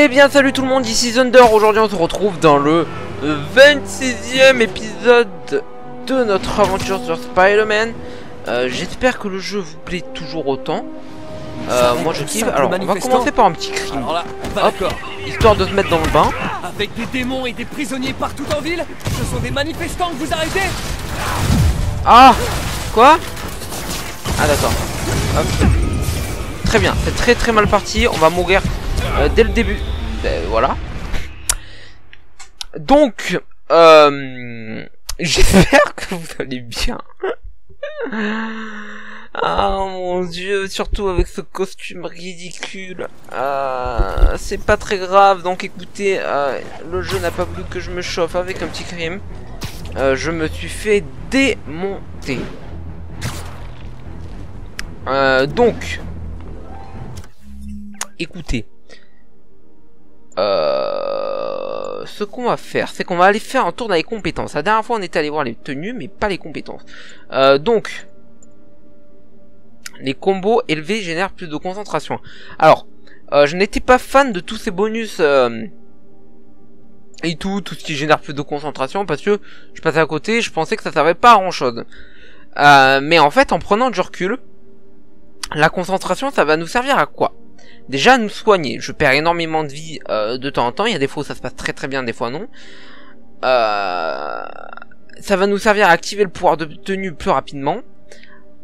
Eh bien salut tout le monde, ici Thunder, aujourd'hui on se retrouve dans le 26e épisode de notre aventure sur Spider-Man. Euh, J'espère que le jeu vous plaît toujours autant. Euh, Moi je kiffe, alors on va commencer par un petit crime. Là. Histoire de se mettre dans le bain. Avec des démons et des prisonniers partout en ville, ce sont des manifestants que vous arrêtez. Ah Quoi? Ah d'accord. Très bien, c'est très très mal parti, on va mourir euh, dès le début. Ben, voilà. Donc, euh, j'espère que vous allez bien. Ah mon dieu, surtout avec ce costume ridicule. Euh, c'est pas très grave, donc écoutez, euh, le jeu n'a pas voulu que je me chauffe avec un petit crime. Je me suis fait démonter. Donc, écoutez. Euh, ce qu'on va faire, c'est qu'on va aller faire un tour dans les compétences. La dernière fois, on était allé voir les tenues, mais pas les compétences. Euh, donc, les combos élevés génèrent plus de concentration. Alors, euh, je n'étais pas fan de tous ces bonus euh, et tout, tout ce qui génère plus de concentration, parce que je passais à côté, je pensais que ça servait pas à grand chose. Mais en fait, en prenant du recul, la concentration, ça va nous servir à quoi? Déjà, nous soigner. Je perds énormément de vie euh, de temps en temps. Il y a des fois ça se passe très très bien, des fois non. Euh, ça va nous servir à activer le pouvoir de tenue plus rapidement.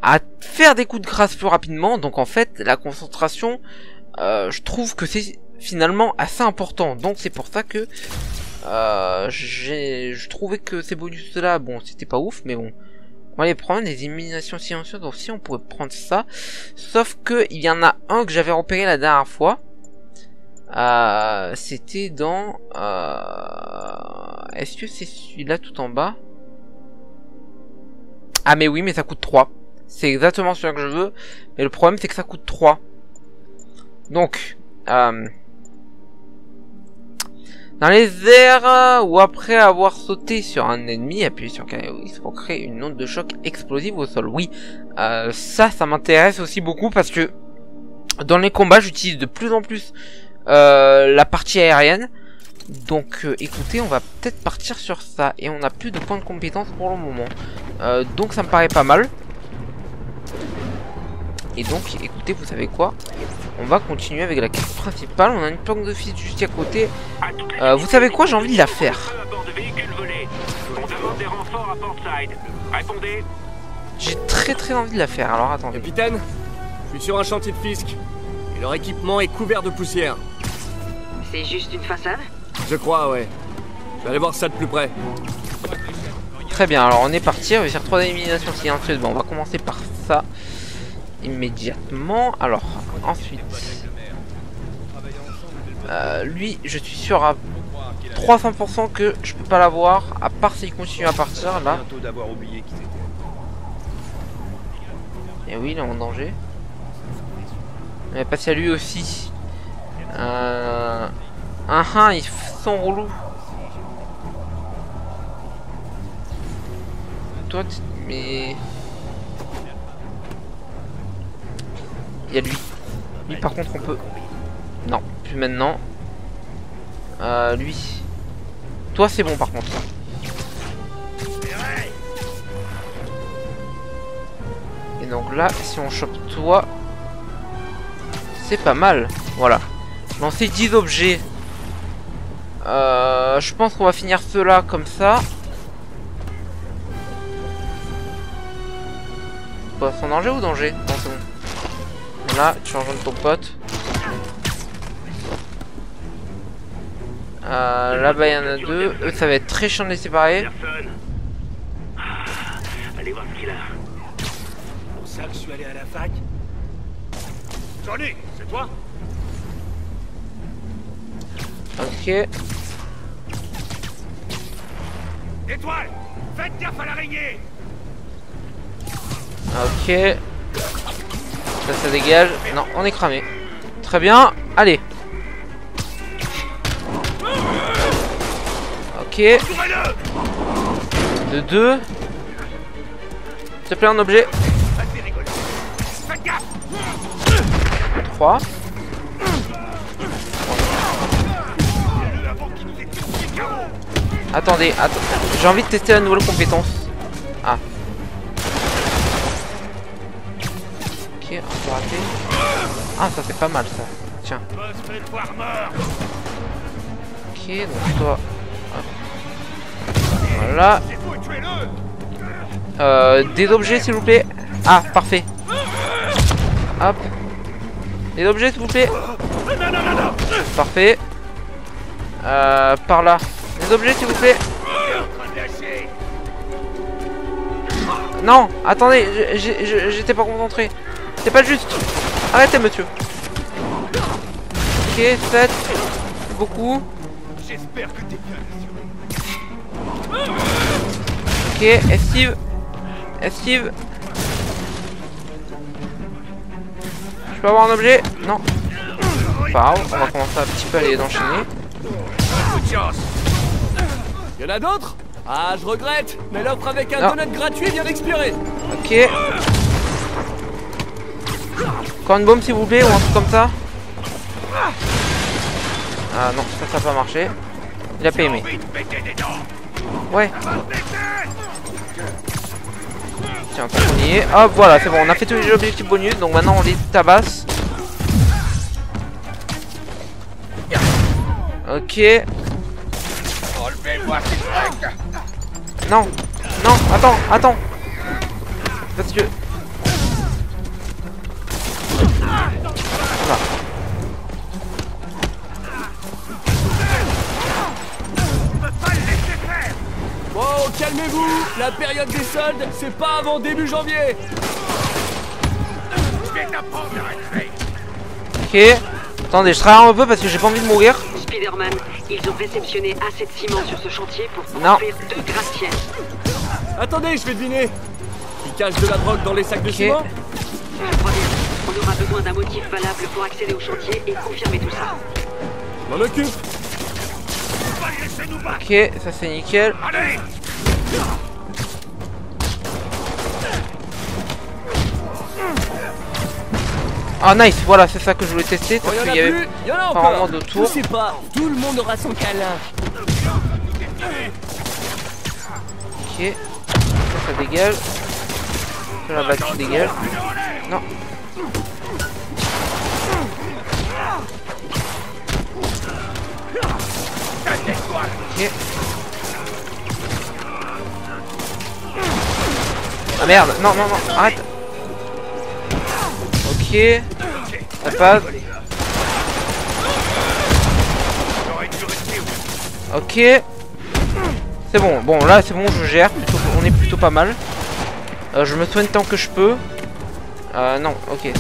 À faire des coups de grâce plus rapidement. Donc en fait, la concentration, euh, je trouve que c'est finalement assez important. Donc c'est pour ça que euh, je trouvais que ces bonus là, bon, c'était pas ouf, mais bon. On va les prendre, des éliminations silencieuses aussi, on pourrait prendre ça. Sauf que il y en a un que j'avais repéré la dernière fois. Euh, C'était dans... Euh, Est-ce que c'est celui-là tout en bas? Ah mais oui, mais ça coûte 3. C'est exactement celui que je veux. Mais le problème c'est que ça coûte 3. Donc... Euh, dans les airs ou après avoir sauté sur un ennemi, appuyez sur X pour créer une onde de choc explosive au sol. Oui, euh, ça, ça m'intéresse aussi beaucoup parce que dans les combats, j'utilise de plus en plus euh, la partie aérienne. Donc euh, écoutez, on va peut-être partir sur ça. Et on n'a plus de points de compétence pour le moment. Donc ça me paraît pas mal. Et donc, écoutez, vous savez quoi? On va continuer avec la quête principale. On a une planque de fils juste à côté. Euh, vous savez quoi J'ai envie de la faire. J'ai très très envie de la faire. Alors attendez. Capitaine, je suis sur un chantier de fisc. Et leur équipement est couvert de poussière. C'est juste une façade? Je crois, ouais. Je vais aller voir ça de plus près. Très bien, alors on est parti. On va faire 3 éliminations silencieuses. Bon, on va commencer par ça immédiatement. Alors, ensuite... Euh, lui, je suis sûr à 300% que je peux pas l'avoir, à part s'il continue à partir, là. Et oui, il est en danger. Mais passer à lui aussi. Euh... Ah ah, ils sont relous. Toi, mais... Y a lui. Lui par contre on peut... Non, plus maintenant. Euh, lui. Toi c'est bon par contre. Et donc là, si on chope toi, c'est pas mal. Voilà. Lancer 10 objets. Euh, je pense qu'on va finir cela comme ça. Quoi, sans danger ou danger Non, c'est bon. Là, tu rejoins ton pote. Euh, Là-bas, il y en a deux. Eux, ça va être très chiant de les séparer. Allez voir ce qu'il a. pour ça que je suis allé à la fac. Johnny, c'est toi? Ok. Étoile Faites gaffe à l'araignée Ok. Ça, ça dégage. Non, on est cramé. Très bien. Allez. Ok. De deux. S'il te plaît, un objet. 3. Attendez, attendez. J'ai envie de tester la nouvelle compétence. Ah, ça c'est pas mal ça. Tiens. Ok, donc toi. Voilà. Euh, des objets s'il vous plaît. Ah, parfait. Hop. Des objets s'il vous plaît. Parfait. Euh, par là. Des objets s'il vous plaît. Non, attendez, j'étais pas concentré. C'est pas juste. Arrêtez monsieur. Ok, 7. Beaucoup. J'espère que t'es bien assuré. Ok, esquive. Esquive. Je peux avoir un objet? Non. Pas grave, on va commencer un petit peu à les enchaîner. Peu de chance. Y en a d'autres? Ah, je regrette, mais l'offre avec un Non. donut gratuit vient d'expirer. Ok. Encore une bombe s'il vous plaît ou un truc comme ça Ah non, ça ça a pas marché. Il a pas aimé. Ouais, tiens, tant qu'on y est. Hop, voilà, c'est bon, on a fait tous les objectifs bonus, donc maintenant on les tabasse. Ok. Non, non, attends, attends. Parce que... la période des soldes, c'est pas avant début janvier. Ok. Attendez, je travaille un peu parce que j'ai pas envie de mourir. Spider-Man, ils ont réceptionné assez de ciment sur ce chantier pour Non. construire deux gratte-ciels. Attendez, je vais deviner. Ils cachent de la drogue dans les sacs de ciment Je crois bien. On aura besoin d'un motif valable pour accéder au chantier et confirmer tout ça. M'en occupe. Ok, ça c'est nickel. Allez Ah nice, voilà, c'est ça que je voulais tester parce en qu'il y avait pas vraiment de tour. Je sais pas, tout le monde aura son câlin. Ok. Ça, ça dégage. Ça, la batterie dégage. Non. Ok. Ah merde, non, non, non, arrête. Ok. Ça passe. Ok. C'est bon, bon là c'est bon, je gère, plutôt, on est plutôt pas mal. Euh, je me soigne tant que je peux. Euh, non, ok.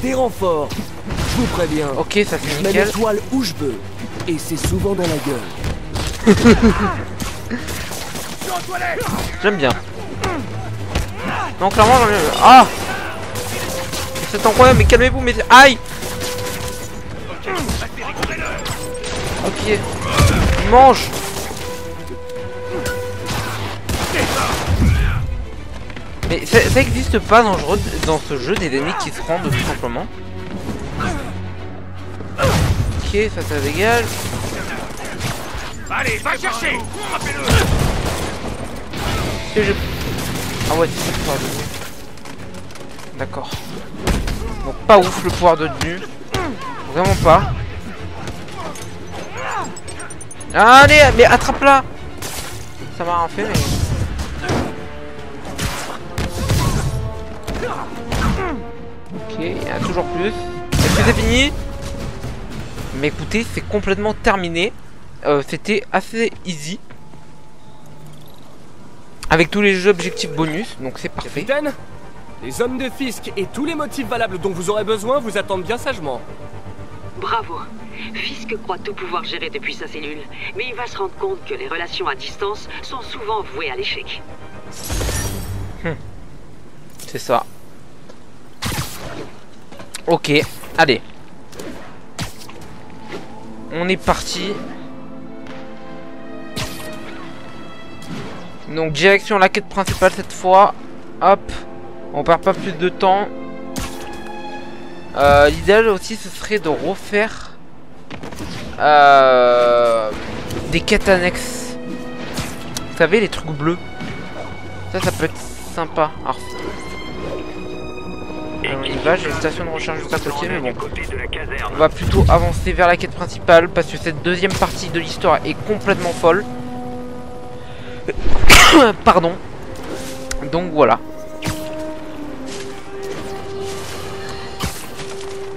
Des renforts. Je vous préviens. Ok, ça c'est Je mets nickel. l'étoile où je veux. Et c'est souvent dans la gueule. J'aime bien. Non, clairement, j'aime bien. Ah C'est incroyable, mais calmez-vous, mais... Aïe Ok. Mange Mais ça, existe pas dans, dans ce jeu des ennemis qui se rendent tout simplement. Ok, ça, ça dégage. Allez, va chercher Frappez-le je... Ah ouais, c'est le pouvoir de. D'accord. Donc pas ouf le pouvoir de nu. Vraiment pas. Allez, mais attrape-la Ça m'a rien fait, mais... Ok, il y a toujours plus. Est-ce que c'est fini? Mais écoutez, c'est complètement terminé. Euh, C'était assez easy. Avec tous les objectifs bonus, donc c'est parfait. Capitaine Les hommes de Fisk et tous les motifs valables dont vous aurez besoin vous attendent bien sagement. Bravo. Fisk croit tout pouvoir gérer depuis sa cellule, mais il va se rendre compte que les relations à distance sont souvent vouées à l'échec. C'est ça. Ok, allez. On est parti. Donc direction la quête principale cette fois. Hop. On perd pas plus de temps. Euh, L'idéal aussi ce serait de refaire Euh, des quêtes annexes. Vous savez, les trucs bleus. Ça, ça peut être sympa. Alors, on va, j'ai une station de recherche juste à côté, mais bon. On va plutôt avancer vers la quête principale parce que cette deuxième partie de l'histoire est complètement folle. Pardon. Donc voilà.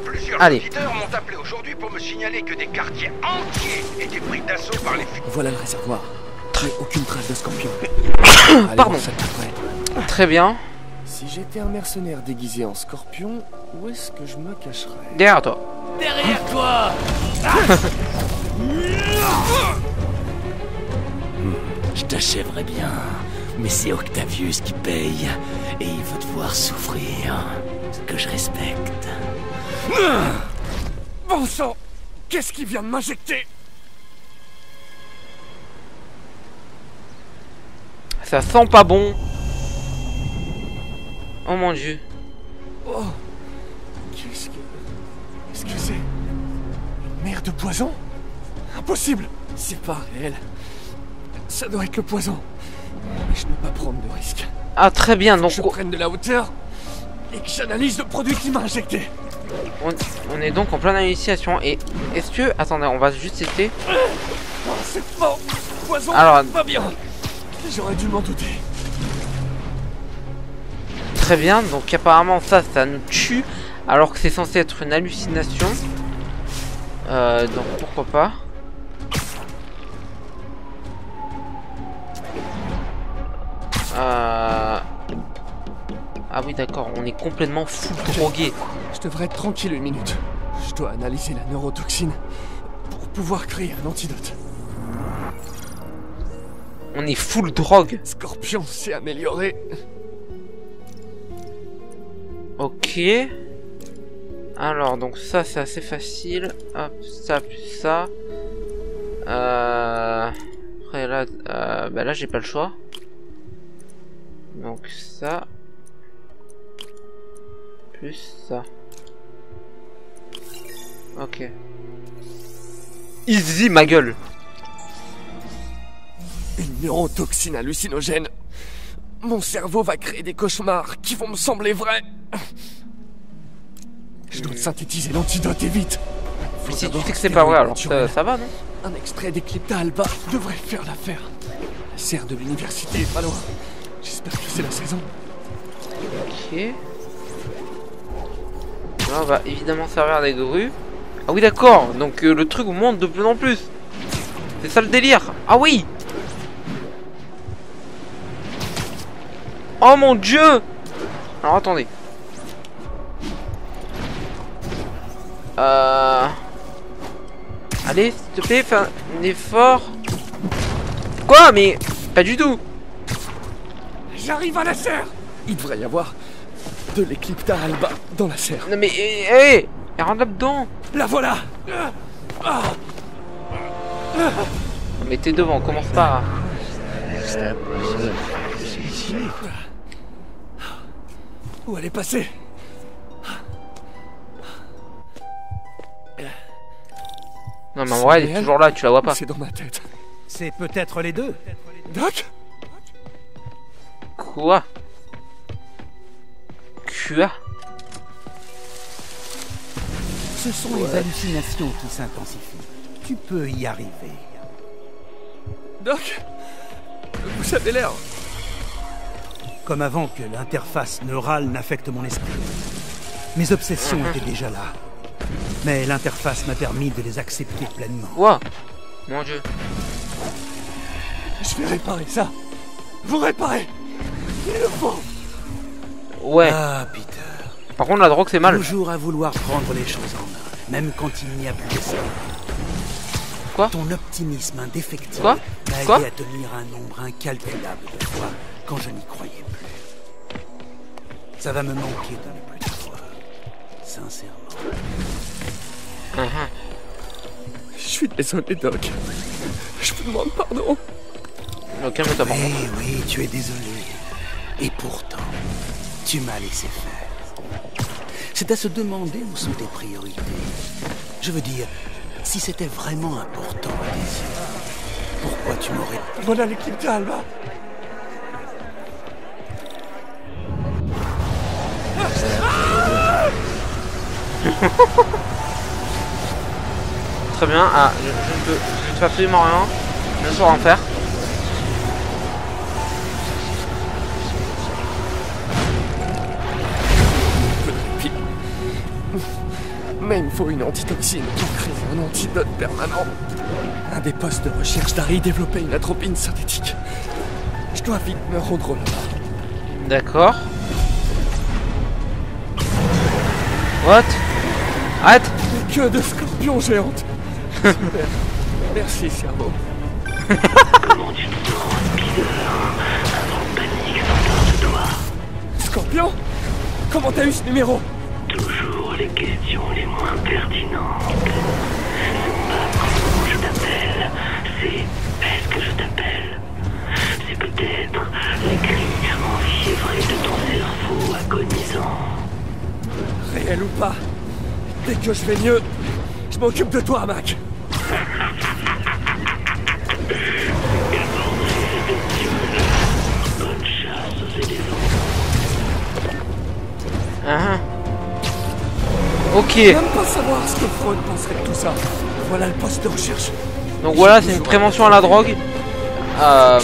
Plusieurs Allez. m'ont appelé aujourd'hui pour me signaler que des quartiers entiers étaient pris d'assaut par les. Voilà le réservoir. Mais aucune trace de scorpion. Allez Pardon. Très bien. Si j'étais un mercenaire déguisé en scorpion, où est-ce que je me cacherais? Derrière toi. Derrière toi t'achèverai bien, mais c'est Octavius qui paye, et il veut te voir souffrir, ce que je respecte. Bon sang Qu'est-ce qui vient de m'injecter? Ça sent pas bon. Oh mon dieu. Oh Qu'est-ce que... Qu'est-ce que c'est? Une mer de poison? Impossible C'est pas réel. Ça doit être le poison. Mais je ne peux pas prendre de risque. Ah très bien, donc je prenne de la hauteur et que j'analyse le produit qui m'a injecté. on, on est donc en pleine initiation. Et est-ce que... Attendez, on va juste essayer. Oh, c'est fort Poison Alors- Pas bien J'aurais dû m'en douter. Très bien, donc apparemment ça, ça nous tue. Alors que c'est censé être une hallucination. Euh, donc pourquoi pas. Euh... Ah oui d'accord, on est complètement fou drogué. Je devrais être tranquille une minute. Je dois analyser la neurotoxine pour pouvoir créer un antidote. On est full drogue. Scorpion s'est amélioré. Ok. Alors, donc ça, c'est assez facile. Hop, ça, plus ça. Euh... Après, là, euh, bah là, j'ai pas le choix. Donc ça. Plus ça. Ok. Easy, ma gueule. Une neurotoxine hallucinogène. Mon cerveau va créer des cauchemars qui vont me sembler vrais. Je dois synthétiser l'antidote et vite. Faut Mais si tu sais que c'est pas vrai, alors ça, ça va, non? Un extrait d'éclipta alba devrait faire l'affaire. La serre de l'université est. J'espère que c'est la saison. Ok. Là, on va évidemment servir des grues. Ah oui, d'accord. Donc euh, le truc monte de plus en plus. C'est ça le délire. Ah oui. Oh mon dieu. Alors attendez. Allez, s'il te plaît, fais un effort. Quoi Mais pas du tout. J'arrive à la serre Il devrait y avoir de l'éclipta alba dans la serre. Non mais, hé, hé, hey, rentre là-dedans. La voilà Mais t'es devant, commence pas. Où elle est passée? Non mais en vrai, elle est toujours là, tu la vois pas. C'est dans ma tête. C'est peut-être les deux. Doc Quoi Quoi Ce sont les hallucinations qui s'intensifient. Tu peux y arriver. Doc Vous avez l'air... Comme avant que l'interface neurale n'affecte mon esprit. Mes obsessions étaient déjà là. Mais l'interface m'a permis de les accepter pleinement. Quoi Mon dieu. Je vais réparer ça Vous réparez Il le faut Ouais. Ah, Peter. Par contre, la drogue, c'est mal. Toujours à vouloir prendre les choses en main, même quand il n'y a plus d'espoir. Quoi Ton optimisme indéfectible Quoi m'a Quoi aidé à tenir un nombre incalculable de fois quand je n'y croyais plus. Ça va me manquer de ne plus te voir. Sincèrement. Mhm. Je suis désolé, Doc. Je vous demande pardon. Calme-toi par Oui, oui, tu es désolé. Et pourtant, tu m'as laissé faire. C'est à se demander où sont tes priorités. Je veux dire, Si c'était vraiment important à tes yeux, pourquoi tu m'aurais... Voilà l'équipe de Alba. Très bien. Ah, je, je ne peux, je ne fais absolument rien. Je ne rien faire. Mais il me faut une antitoxine pour créer un antidote permanent. Un des postes de recherche d'Harry développait une atropine synthétique. Je dois vite me rendre là-bas. D'accord. What? Arrête Des queues de scorpions géantes. Super. Merci, cerveau. Comment tu te sens, Spider Avant panique s'empare de toi. Scorpion Comment t'as eu ce numéro? Toujours les questions les moins pertinentes. C'est pas comment je t'appelle, c'est est-ce que je t'appelle? C'est peut-être les cris enfiévrés de ton cerveau agonisant. Réel ou pas? Dès que je vais mieux, je m'occupe de toi, Mac. Ah. Ok. Même pas savoir ce que Freud penserait de tout ça. Voilà le poste de recherche. Donc voilà, c'est une prévention à la drogue. Euh,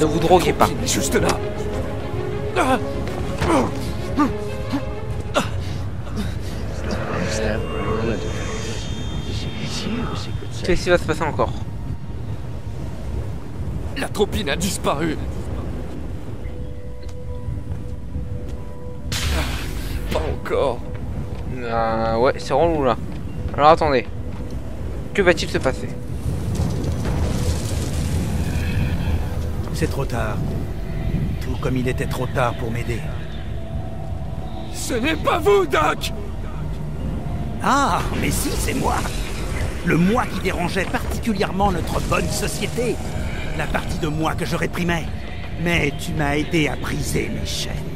ne vous droguez pas. Juste là. Qu'est-ce qui va se passer encore? L'atropine a disparu. Encore. euh, Ouais, c'est relou là. Alors attendez. Que va-t-il se passer? C'est trop tard. Tout comme il était trop tard pour m'aider. Ce n'est pas vous, Doc Ah, mais si, c'est moi. Le moi qui dérangeait particulièrement notre bonne société. La partie de moi que je réprimais. Mais tu m'as aidé à briser mes chaînes.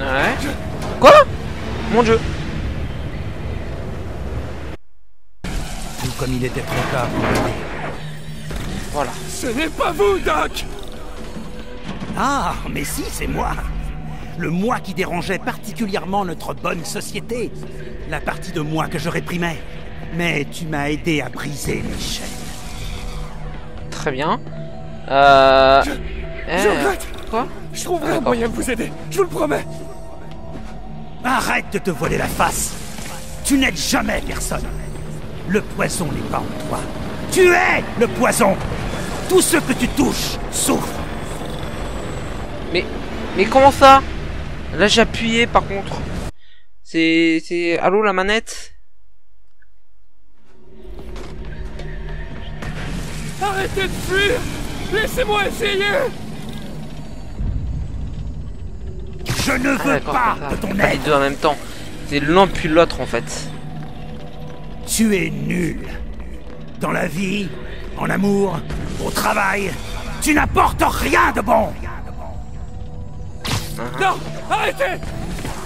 Ouais. Quoi? Mon dieu. Tout comme il était trop tard pour m'aider. Voilà. Ce n'est pas vous, Doc Ah, mais si, c'est moi. Le moi qui dérangeait particulièrement notre bonne société. La partie de moi que je réprimais. Mais tu m'as aidé à briser mes chaînes. Très bien. Euh... Je eh, regrette. Quoi? Je trouverai Ah, un moyen de vous aider, je vous le promets Arrête de te voiler la face. Tu n'aides jamais personne. Le poison n'est pas en toi. Tu es le poison. Tout ce que tu touches souffre. Mais... Mais comment ça? Là j'ai appuyé par contre. C'est... C'est... Allô la manette? Arrêtez de fuir Laissez-moi essayer Je ne Ah veux pas de ton les aide. deux en même temps. C'est l'un puis l'autre en fait. Tu es nul. Dans la vie, en amour, au travail, tu n'apportes rien de bon. Non Arrêtez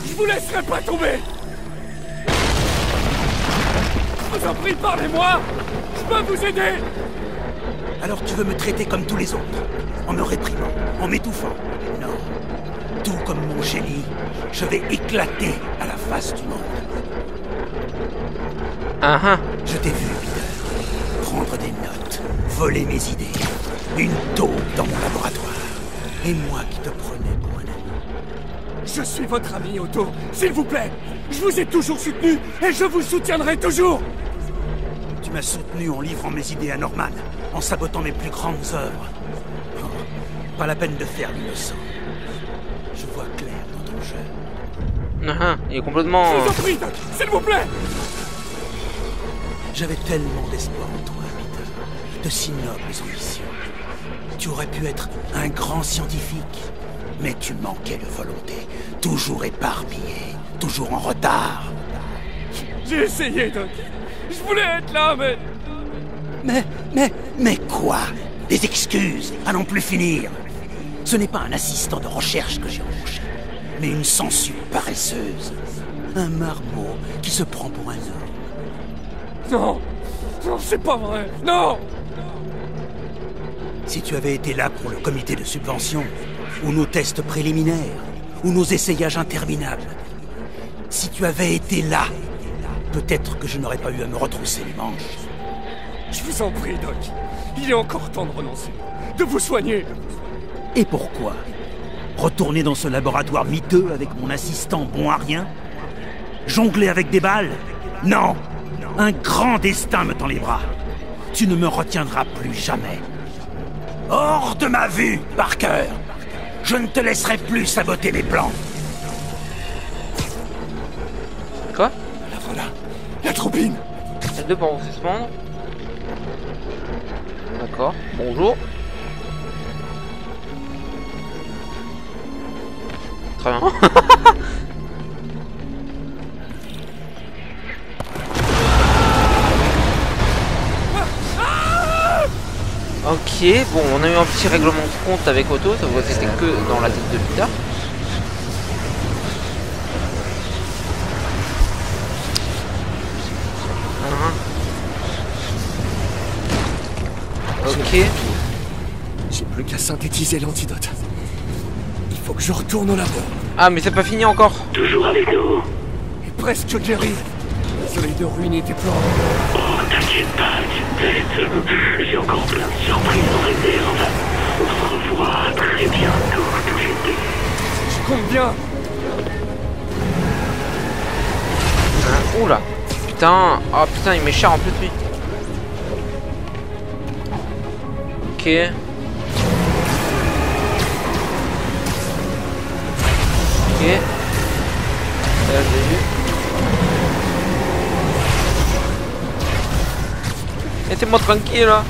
Je vous laisserai pas tomber Je vous en prie, parlez-moi Je peux vous aider Alors tu veux me traiter comme tous les autres, en me réprimant, en m'étouffant. Non. Tout comme mon génie, je vais éclater à la face du monde. Ah ah. Je t'ai vu, Peter, prendre des notes, voler mes idées, une taupe dans mon laboratoire. Et moi qui te prenais pour un ami. Je suis votre ami, Otto S'il vous plaît Je vous ai toujours soutenu et je vous soutiendrai toujours Tu m'as soutenu en livrant mes idées à Norman, en sabotant mes plus grandes œuvres. Oh, pas la peine de faire l'innocent. Je vois clair dans ton jeu. Ah. Il est complètement... Je vous en prie, Doc S'il vous plaît J'avais tellement d'espoir en toi, Peter. De si nobles ambitions. Tu aurais pu être un grand scientifique. Mais tu manquais de volonté. Toujours éparpillé. Toujours en retard. J'ai essayé, Doc Je voulais être là, mais... Mais, mais, mais quoi? Des excuses à n'en plus finir. Ce n'est pas un assistant de recherche que j'ai embauché, mais une censure paresseuse. Un marmot qui se prend pour un homme, Non Non, c'est pas vrai Non Si tu avais été là pour le comité de subvention, ou nos tests préliminaires, ou nos essayages interminables, si tu avais été là, peut-être que je n'aurais pas eu à me retrousser les manches. Je vous en prie, Doc. Il est encore temps de renoncer. De vous soigner. Et pourquoi? Retourner dans ce laboratoire miteux avec mon assistant bon à rien Jongler avec des balles Non Un grand destin me tend les bras. Tu ne me retiendras plus jamais. Hors de ma vue, Parker Je ne te laisserai plus saboter mes plans. Quoi? La voilà. La troupine. Les deux pour vous suspendre. D'accord. Bonjour. Très bien. ok, bon, on a eu un petit règlement de compte avec Otto, ça vous c'était que dans la tête de Peter. Ok. J'ai plus qu'à synthétiser l'antidote. Je retourne au labo. Ah, mais c'est pas fini encore. Toujours avec nous. Et presque guéri. Désolé de ruiner tes plans. Oh, t'inquiète pas, petite. J'ai encore plein de surprises en réserve. On se revoit très bientôt, tous les deux. Je compte bien. Hein, Oula. Putain. Oh putain, il m'écharpe en plus lui. Ok. Ok. Là, vu. Laissez-moi tranquille là.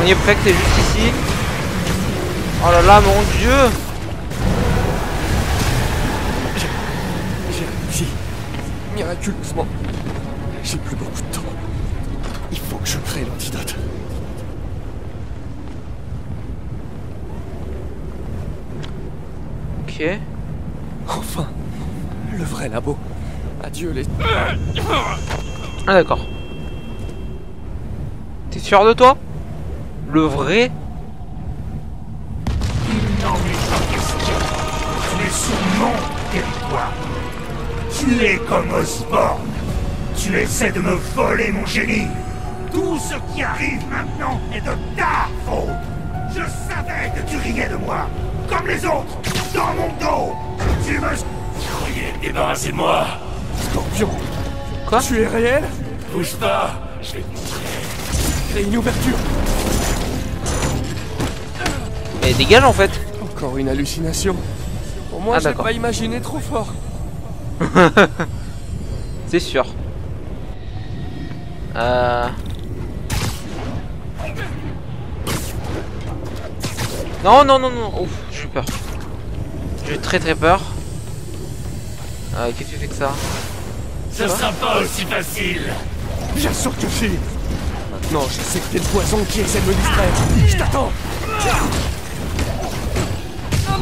On y est prêt c'est juste ici. Oh là là, mon dieu J'ai réussi. Miraculeusement. J'ai plus beaucoup de temps. Il faut que je crée l'antidote. Ok. Enfin, le vrai labo. Adieu les... Ah d'accord. T'es sûr de toi? Le vrai? Non, mais pas question. Tu es sur mon territoire. Tu es comme Osborne. Tu essaies de me voler mon génie. Tout ce qui arrive maintenant est de ta faute. Je savais que tu riais de moi, comme les autres, dans mon dos. Tu me... Croyez te débarrasser de moi. Scorpion Quoi Tu es réel Bouge pas. Je vais Crée une ouverture. Mais dégage en fait Encore une hallucination. Pour moi, Ah, j'ai pas imaginé trop fort. C'est sûr. Euh... Non, non, non, non. Ouf, j'ai eu peur. J'ai eu très très peur. Euh, Qu'est-ce que tu fais que ça Ce sera pas aussi facile. Bien sûr que si Maintenant, je sais que t'es le poison qui essaie de me distraire. Je t'attends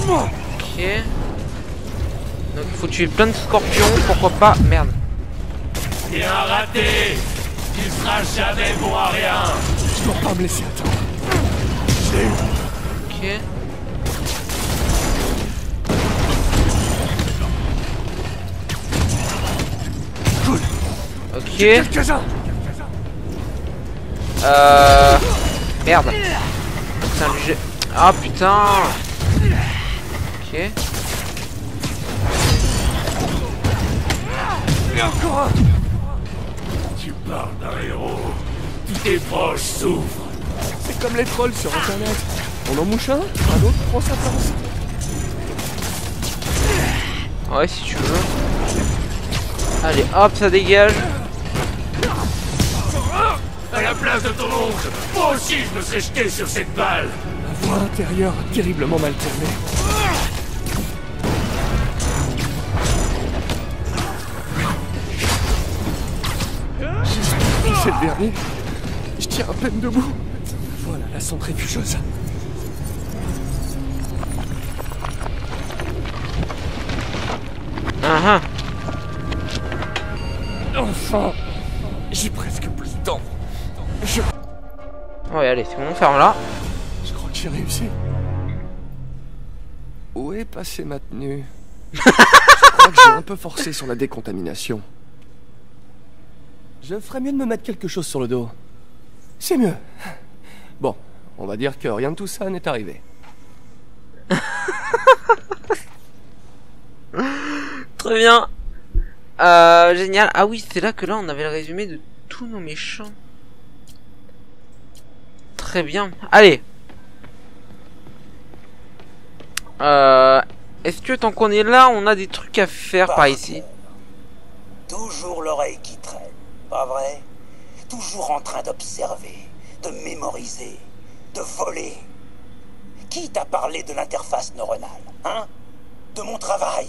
Ok. Donc il faut tuer plein de scorpions, pourquoi pas Merde. Bien raté. Tu seras jamais bon à rien. Je dois pas me laisser attendre. Ok. Ok. Quelques-uns Euh... Merde. Putain. Ah putain Ok. Et encore un Tu parles d'un héros. Tous tes proches souffrent. C'est comme les trolls sur internet. On en mouche un, un autre prend sa place. Ouais, si tu veux. Allez, hop, ça dégage. Place de ton oncle, moi aussi je me serais jeté sur cette balle. La voie intérieure a terriblement mal tourné. J'espère que c'est le dernier. Je tiens à peine debout. Voilà la centrifugeuse. Ah ah. Enfin J'ai presque plus. Je, Ouais, allez, c'est bon, ferme là. je crois que j'ai réussi. Où est passée ma tenue? Je crois que j'ai un peu forcé sur la décontamination. Je ferais mieux de me mettre quelque chose sur le dos. C'est mieux. Bon, on va dire que rien de tout ça n'est arrivé. Très bien. Euh, génial. Ah oui, c'est là que là on avait le résumé de tous nos méchants. Très bien. Allez. Euh, est-ce que tant qu'on est là, on a des trucs à faire par ici? Toujours l'oreille qui traîne, pas vrai? Toujours en train d'observer, de mémoriser, de voler. Qui t'a parlé de l'interface neuronale, hein? De mon travail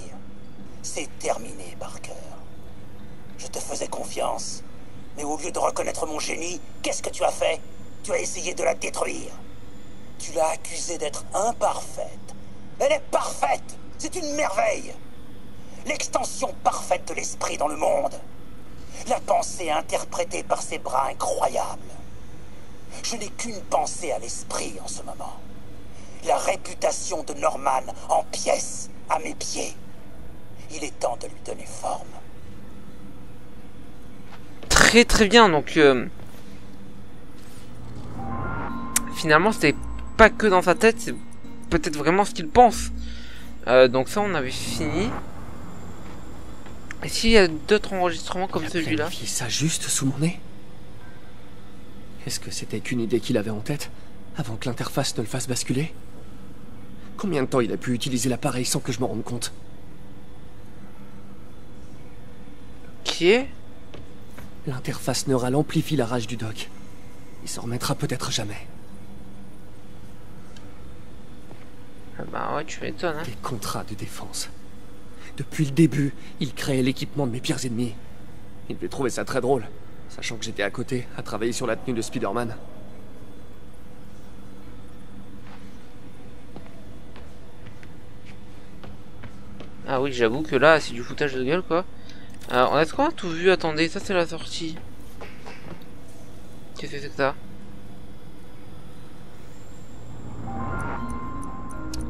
C'est terminé, Barker. Je te faisais confiance, mais au lieu de reconnaître mon génie, qu'est-ce que tu as fait? Tu as essayé de la détruire. Tu l'as accusée d'être imparfaite. Elle est parfaite C'est une merveille L'extension parfaite de l'esprit dans le monde. La pensée interprétée par ses bras incroyables. Je n'ai qu'une pensée à l'esprit en ce moment. La réputation de Norman en pièces à mes pieds. Il est temps de lui donner forme. Très très bien, donc... euh, Finalement, c'était pas que dans sa tête, c'est peut-être vraiment ce qu'il pense. Euh, donc ça, on avait fini. Et s'il y a d'autres enregistrements comme celui-là ça juste sous mon nez Est-ce que c'était qu'une idée qu'il avait en tête avant que l'interface ne le fasse basculer? Combien de temps il a pu utiliser l'appareil sans que je m'en rende compte? Qui est? L'interface neurale amplifie la rage du doc. Il s'en remettra peut-être jamais. Bah ouais, tu m'étonnes. Hein. Des contrats de défense. Depuis le début, il créait l'équipement de mes pires ennemis. Il devait trouver ça très drôle, sachant que j'étais à côté, à travailler sur la tenue de Spider-Man. Ah oui, j'avoue que là, c'est du foutage de gueule, quoi. Euh, on est-ce qu'on a tout vu? Attendez, ça c'est la sortie. Qu'est-ce que c'est que ça?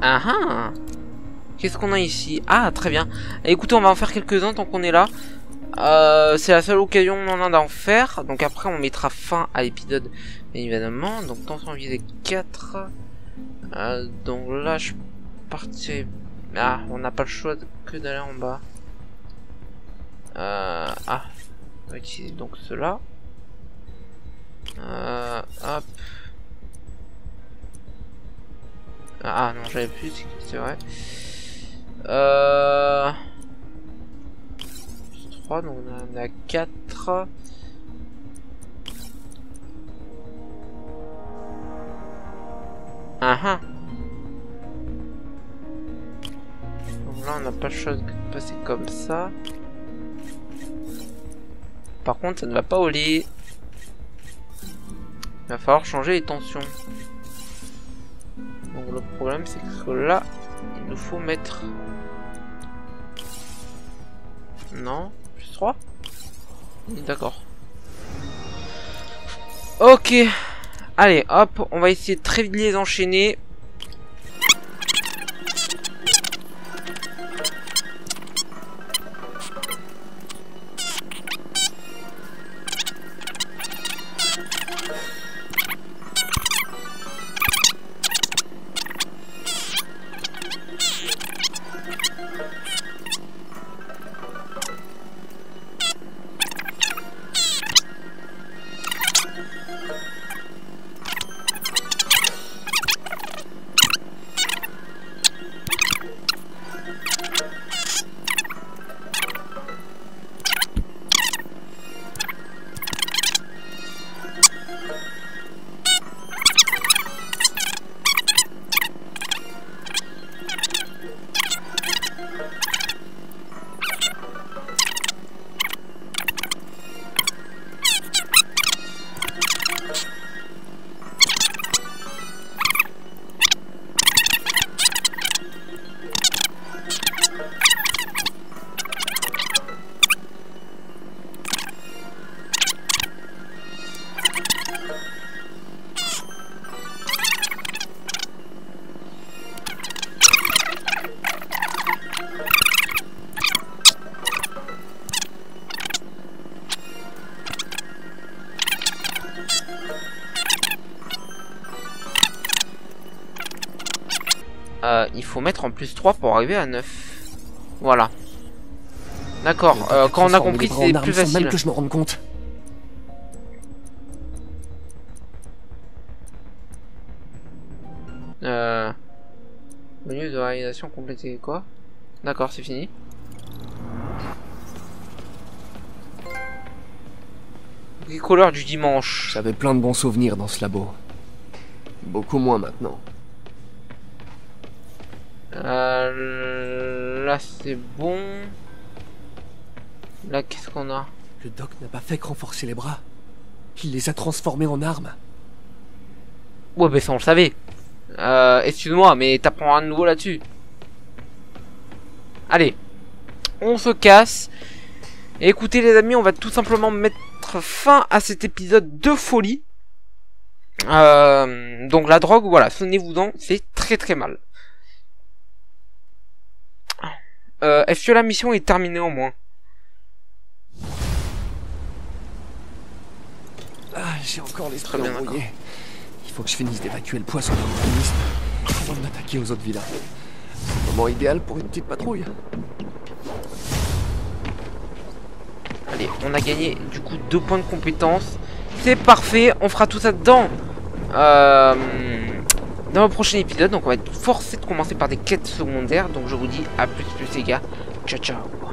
Ah ah Qu'est-ce qu'on a ici Ah, très bien. Écoutez, on va en faire quelques-uns tant qu'on est là. Euh, c'est la seule occasion on en a d'en faire. Donc après, on mettra fin à l'épisode, évidemment. Donc, tension visée 4. Euh, donc là, je partirai... Ah, on n'a pas le choix que d'aller en bas. Euh, ah, on va utiliser donc cela. Euh, hop. Ah non, j'avais plus, c'est- vrai. Euh... 3, donc on en a 4. Ah ah. Donc là, on n'a pas le choix de passer comme ça. Par contre, ça ne va pas au lit. Il va falloir changer les tensions. Le problème, c'est que là, il nous faut mettre... Non, plus 3 D'accord. Ok. Allez, hop, on va essayer de très vite les enchaîner. Faut mettre en plus 3 pour arriver à 9. Voilà. D'accord, euh, quand on a compris c'est plus facile. même que je me rende compte. Euh... Menu de réalisation complété quoi? D'accord, c'est fini. Bricoleur du dimanche. J'avais plein de bons souvenirs dans ce labo. Beaucoup moins maintenant. Euh, là c'est bon. Là qu'est-ce qu'on a? Le doc n'a pas fait que renforcer les bras. Il les a transformés en armes. Ouais bah ça on le savait. Euh, excuse-moi mais t'apprends rien de nouveau là-dessus. Allez. On se casse. écoutez les amis, on va tout simplement mettre fin à cet épisode de folie. Euh, donc la drogue, voilà, sonnez-vous-en, c'est très très mal. Euh, Est-ce que la mission est terminée au moins Ah, j'ai encore les Très bien. Il faut que je finisse d'évacuer le poisson l'organisme avant de m'attaquer aux autres villas. Le moment idéal pour une petite patrouille. Allez, on a gagné du coup deux points de compétence. C'est parfait, on fera tout ça dans, euh, dans le prochain épisode. On va être forcé de commencer par des quêtes secondaires. Donc je vous dis à plus plus les gars. Ciao ciao.